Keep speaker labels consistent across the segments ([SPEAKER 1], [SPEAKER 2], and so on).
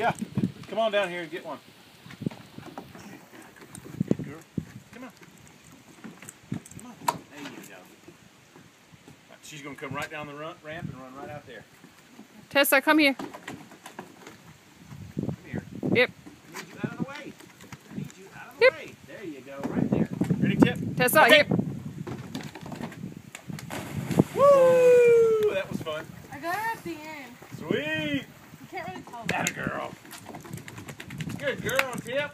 [SPEAKER 1] Yeah, come on down here and get one. Good girl. Come on. Come on. There you go. She's going to come right down the run, ramp and run right out there.
[SPEAKER 2] Tessa, come here.
[SPEAKER 1] Come here.
[SPEAKER 2] Yep.
[SPEAKER 1] I need you out of the way. I need you out of the
[SPEAKER 2] Yep.
[SPEAKER 1] way. There you go, right there. Ready, Tip?
[SPEAKER 2] Tessa,
[SPEAKER 1] Okay.
[SPEAKER 2] here.
[SPEAKER 1] Woo! That was fun.
[SPEAKER 3] I got her at the end.
[SPEAKER 1] Sweet.
[SPEAKER 3] You can't really tell.
[SPEAKER 1] That a girl. Good girl, Tip.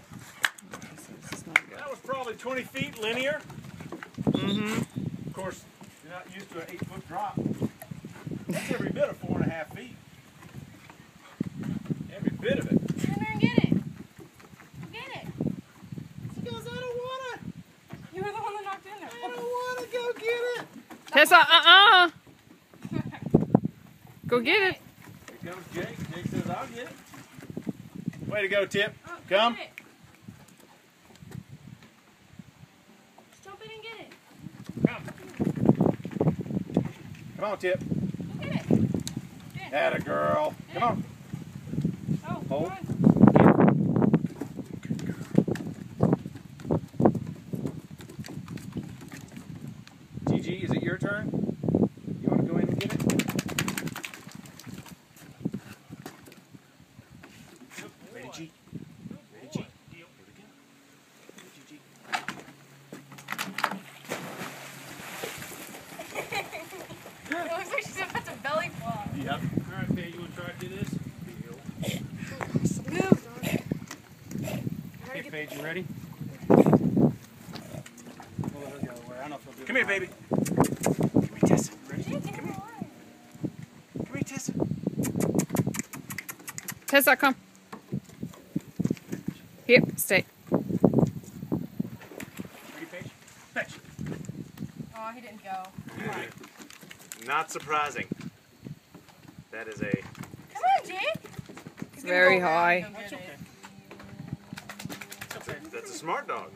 [SPEAKER 1] That was probably 20 feet linear.
[SPEAKER 2] Mm-hmm.
[SPEAKER 1] Of course, you're not used to an eight foot drop. That's every bit of four and a half feet. Every bit of it.
[SPEAKER 3] Turn her and get it. Go Get it.
[SPEAKER 1] She goes, I don't wanna.
[SPEAKER 3] You were the one that knocked in there.
[SPEAKER 1] I don't wanna go get it.
[SPEAKER 2] Tessa, uh-uh. Go get it.
[SPEAKER 1] Here comes Jake. Jake says, I'll get it. Way to go, Tip.
[SPEAKER 3] Oh,
[SPEAKER 1] Come.
[SPEAKER 3] Get jump in and get it.
[SPEAKER 1] Come. Come on, Tip.
[SPEAKER 3] Go get it. Get it.
[SPEAKER 1] That a girl. Come on.
[SPEAKER 3] Oh,
[SPEAKER 1] Hold.
[SPEAKER 3] come on.
[SPEAKER 1] GG, is it your turn? You want to go in and get it? Ready, G? Ready, G? Here we go. Ready, GG?
[SPEAKER 3] It looks like she's about to belly flop.
[SPEAKER 1] Yep. All right, Paige, you want to try to do this?
[SPEAKER 3] Move.
[SPEAKER 1] Hey, Paige, you ready?
[SPEAKER 4] Come
[SPEAKER 1] Come here, baby. Come here, Tessa. Ready?
[SPEAKER 3] Come
[SPEAKER 1] Come here. Come here, Tessa.
[SPEAKER 2] Tessa, come. Here, stay.
[SPEAKER 1] Ready, Paige? Fetch.
[SPEAKER 3] Oh, he didn't go.
[SPEAKER 4] Not surprising. That is a.
[SPEAKER 3] Come on, Jake. It's
[SPEAKER 2] Very high.
[SPEAKER 3] and go get
[SPEAKER 1] That's
[SPEAKER 3] it.
[SPEAKER 1] okay.
[SPEAKER 4] That's a smart dog.